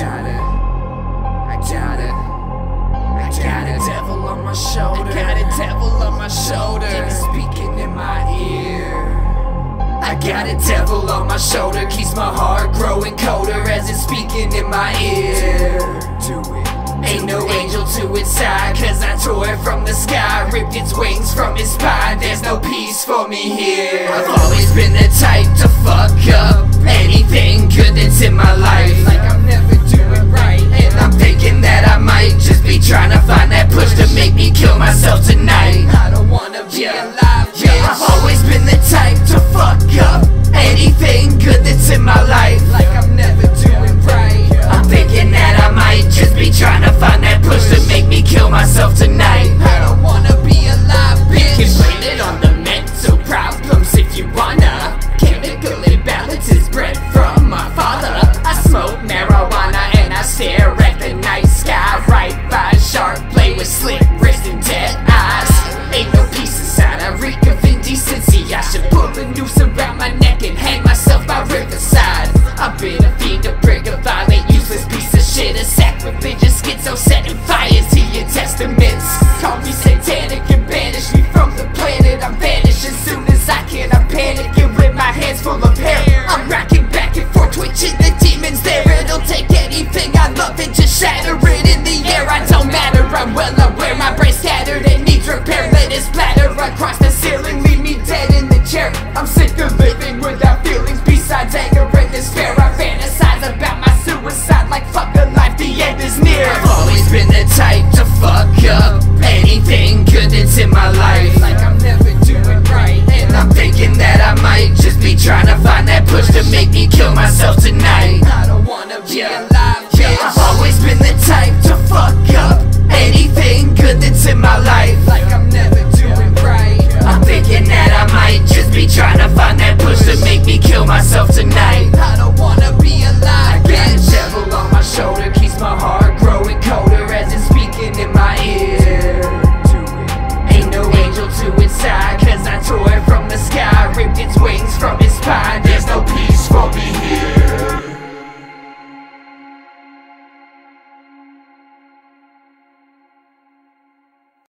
got it. I got it. I got a devil on my shoulder. I got a devil on my shoulder. And he's speaking in my ear. I got a devil on my shoulder. Keeps my heart growing colder as it's speaking in my ear. Do it. Ain't no angel to its side, cause I tore it from the sky, ripped its wings from its spine. There's no peace for me here. I've always been the type to fuck up trying to find that push to make me kill myself tonight. I don't wanna be Yeah. alive, yeah. I've always been the type to fuck up anything good that's in my life. Sacrilegious schizo, setting fire to your testaments. Call me satanic and banish me from the planet. I'm vanished as soon as I can. I'm panicking with my hands full of hair. I'm racking back and forth, twitching the demons there. It'll take anything I love and just shatter it in the air. I I've always been the type to fuck up anything good that's in my life.